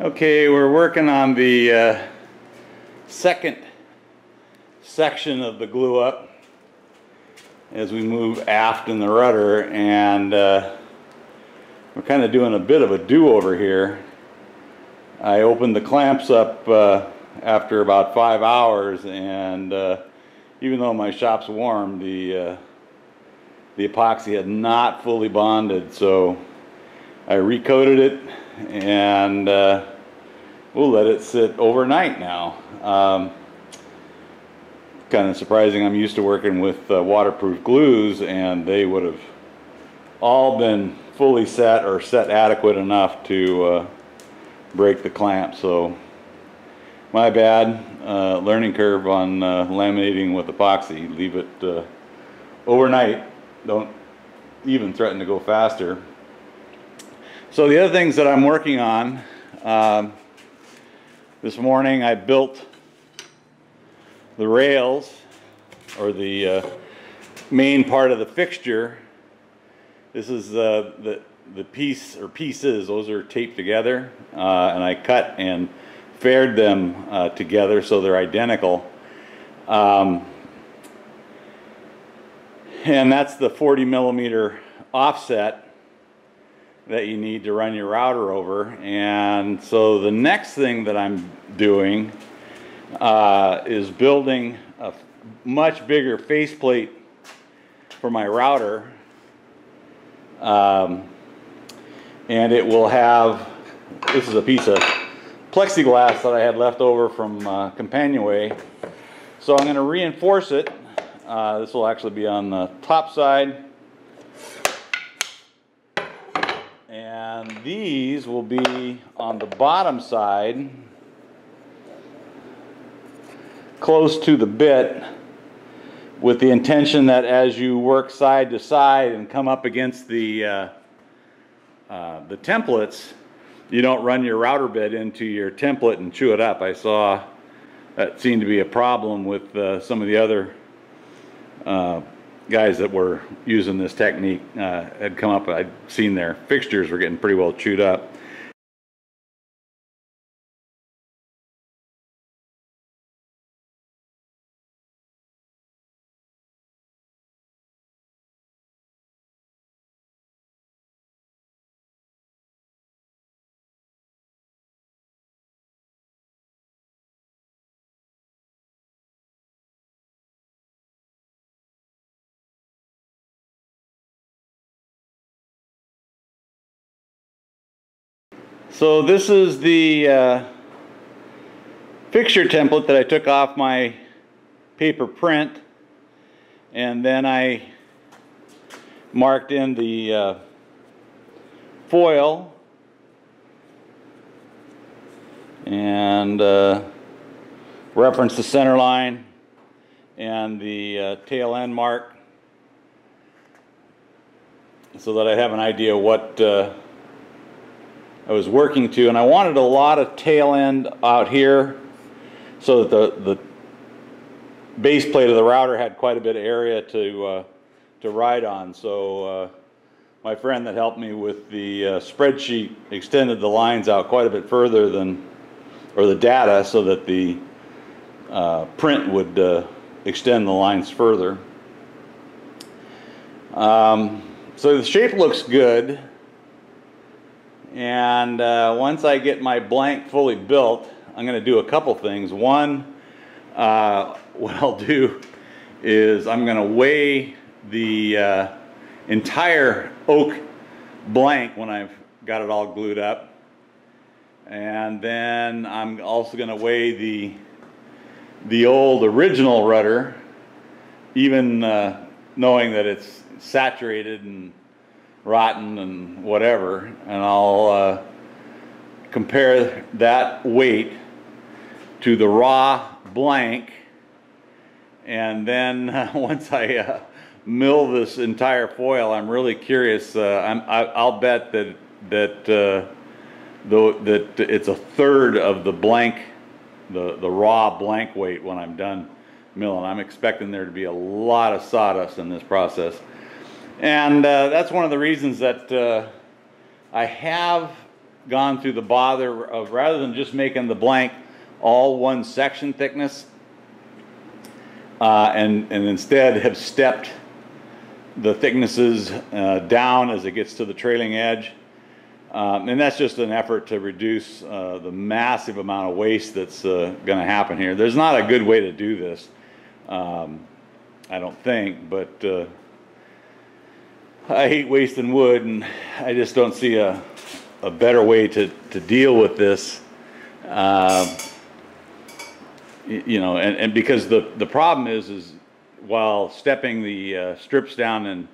Okay, we're working on the uh, second section of the glue up as we move aft in the rudder and uh, we're kind of doing a bit of a do-over here. I opened the clamps up uh, after about five hours and uh, even though my shop's warm the uh, the epoxy had not fully bonded so I recoated it and uh, we'll let it sit overnight now. Um, kind of surprising. I'm used to working with uh, waterproof glues and they would have all been fully set or set adequate enough to uh, break the clamp. So my bad. Uh, learning curve on uh, laminating with epoxy. Leave it uh, overnight. Don't even threaten to go faster. So the other things that I'm working on, um, this morning I built the rails or the uh, main part of the fixture. This is uh, the, the piece or pieces, those are taped together uh, and I cut and faired them uh, together so they're identical. Um, and that's the 40 millimeter offset that you need to run your router over. And so the next thing that I'm doing uh, is building a much bigger faceplate for my router. Um, and it will have, this is a piece of plexiglass that I had left over from uh, Companionway. So I'm going to reinforce it. Uh, this will actually be on the top side And these will be on the bottom side, close to the bit, with the intention that as you work side to side and come up against the, uh, uh, the templates, you don't run your router bit into your template and chew it up. I saw that seemed to be a problem with uh, some of the other uh, guys that were using this technique uh, had come up, I'd seen their fixtures were getting pretty well chewed up. So this is the uh, fixture template that I took off my paper print and then I marked in the uh, foil. And uh, reference the center line and the uh, tail end mark so that I have an idea what uh, I was working to, and I wanted a lot of tail end out here so that the, the base plate of the router had quite a bit of area to, uh, to ride on. So uh, my friend that helped me with the uh, spreadsheet extended the lines out quite a bit further than, or the data, so that the uh, print would uh, extend the lines further. Um, so the shape looks good. And uh, once I get my blank fully built, I'm going to do a couple things. One, uh, what I'll do is I'm going to weigh the uh, entire oak blank when I've got it all glued up. And then I'm also going to weigh the the old original rudder, even uh, knowing that it's saturated and rotten and whatever, and I'll uh, compare that weight to the raw blank, and then uh, once I uh, mill this entire foil, I'm really curious. Uh, I'm, I, will bet that that uh, though that it's a third of the blank, the the raw blank weight when I'm done milling. I'm expecting there to be a lot of sawdust in this process. And uh, that's one of the reasons that uh, I have gone through the bother of, rather than just making the blank all one section thickness, uh, and, and instead have stepped the thicknesses uh, down as it gets to the trailing edge. Um, and that's just an effort to reduce uh, the massive amount of waste that's uh, going to happen here. There's not a good way to do this, um, I don't think, but I hate wasting wood, and I just don't see a, a better way to, to deal with this. Uh, you know, and, and because the, the problem is, is while stepping the uh, strips down in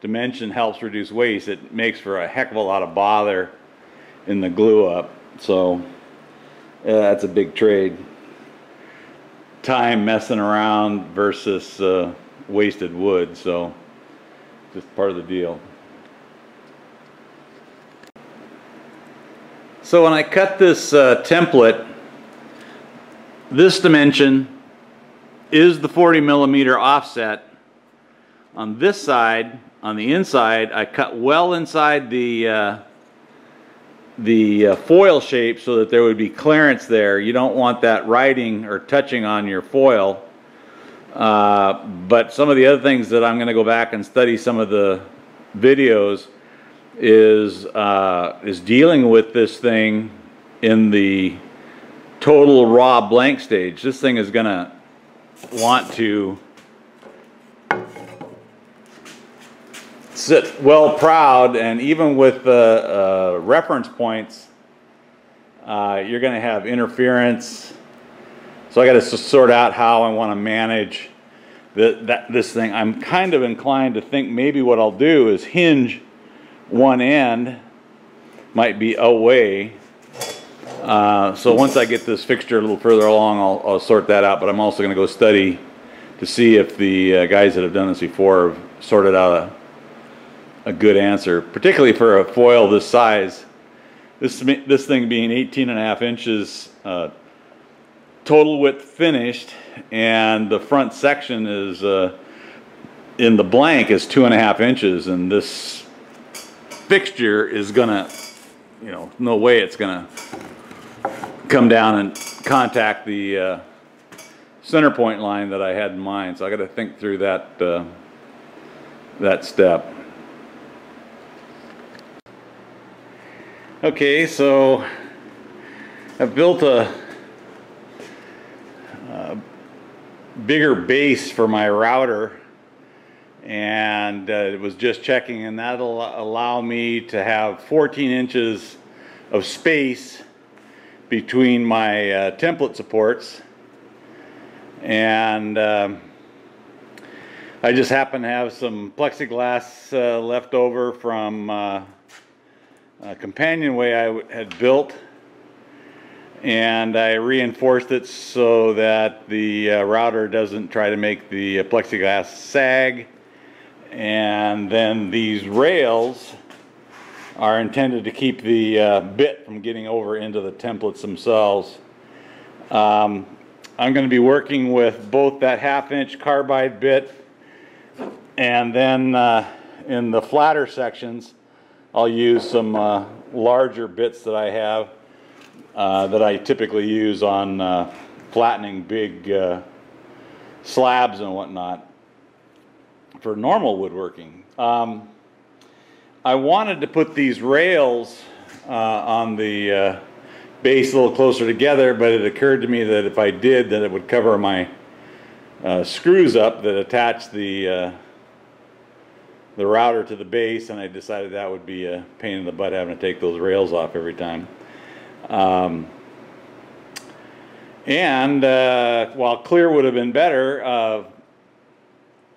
dimension helps reduce waste, it makes for a heck of a lot of bother in the glue up. So yeah, that's a big trade. Time messing around versus uh, wasted wood. So just part of the deal. So when I cut this uh, template, this dimension is the 40 millimeter offset. On this side, on the inside, I cut well inside the uh, the uh, foil shape so that there would be clearance there. You don't want that writing or touching on your foil. Uh, but some of the other things that I'm going to go back and study some of the videos is uh, is dealing with this thing in the total raw blank stage. This thing is going to want to sit well proud and even with the uh, reference points uh, you're going to have interference so I got to sort out how I want to manage the, that, this thing I'm kind of inclined to think maybe what I'll do is hinge one end might be away uh, so once I get this fixture a little further along, I'll, I'll sort that out. But I'm also going to go study to see if the uh, guys that have done this before have sorted out a, a good answer, particularly for a foil this size. This, this thing being 18 and a half inches uh, total width finished, and the front section is uh, in the blank is two and a half inches, and this fixture is gonna, you know, no way it's gonna come down and contact the uh, center point line that I had in mind. So I got to think through that uh, that step. Okay, so I've built a bigger base for my router and uh, it was just checking and that'll allow me to have 14 inches of space between my uh, template supports. And um, I just happen to have some plexiglass uh, left over from uh, a companionway I had built and I reinforced it so that the uh, router doesn't try to make the uh, plexiglass sag and then these rails are intended to keep the uh, bit from getting over into the templates themselves. Um, I'm going to be working with both that half inch carbide bit and then uh, in the flatter sections I'll use some uh, larger bits that I have uh, that I typically use on uh, flattening big uh, slabs and whatnot for normal woodworking. Um, I wanted to put these rails uh, on the uh, base a little closer together, but it occurred to me that if I did, that it would cover my screws up that attach the the router to the base, and I decided that would be a pain in the butt having to take those rails off every time. Um, and uh, while clear would have been better, uh,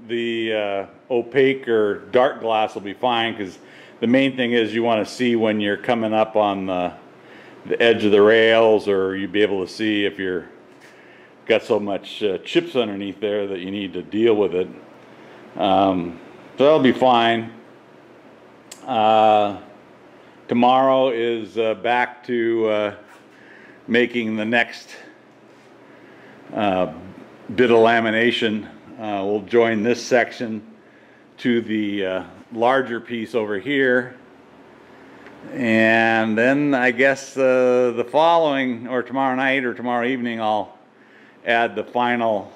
the uh, opaque or dark glass will be fine because the main thing is you want to see when you're coming up on the, the edge of the rails or you'd be able to see if you're got so much uh, chips underneath there that you need to deal with it. Um, so that'll be fine. Uh, tomorrow is uh, back to uh, making the next uh, bit of lamination. Uh, we'll join this section to the uh, larger piece over here And then I guess uh, the following, or tomorrow night or tomorrow evening, I'll add the final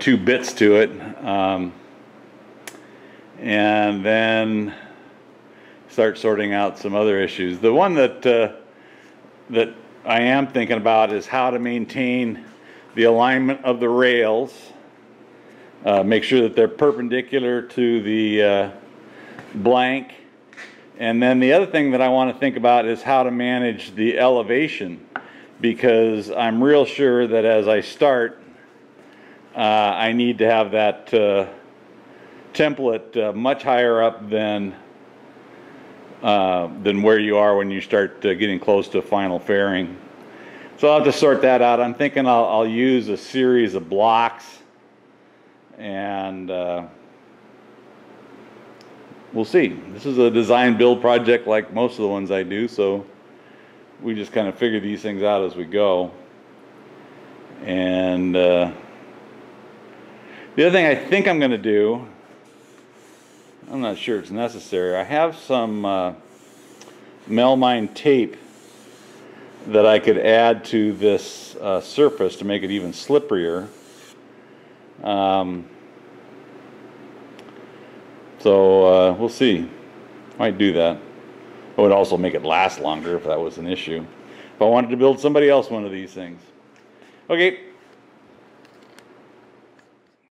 two bits to it. Um, and then start sorting out some other issues. The one that, uh, that I am thinking about is how to maintain the alignment of the rails. Uh, make sure that they're perpendicular to the uh, blank. And then the other thing that I want to think about is how to manage the elevation because I'm real sure that as I start, uh, I need to have that uh, template uh, much higher up than uh, than where you are when you start uh, getting close to final fairing. So I'll have to sort that out. I'm thinking I'll, I'll use a series of blocks and uh, we'll see. This is a design build project like most of the ones I do, so we just kind of figure these things out as we go. And uh, the other thing I think I'm going to do, I'm not sure it's necessary. I have some uh, melamine tape that I could add to this uh, surface to make it even slipperier. Um, so uh, we'll see. Might do that. It would also make it last longer if that was an issue. If I wanted to build somebody else one of these things. Okay,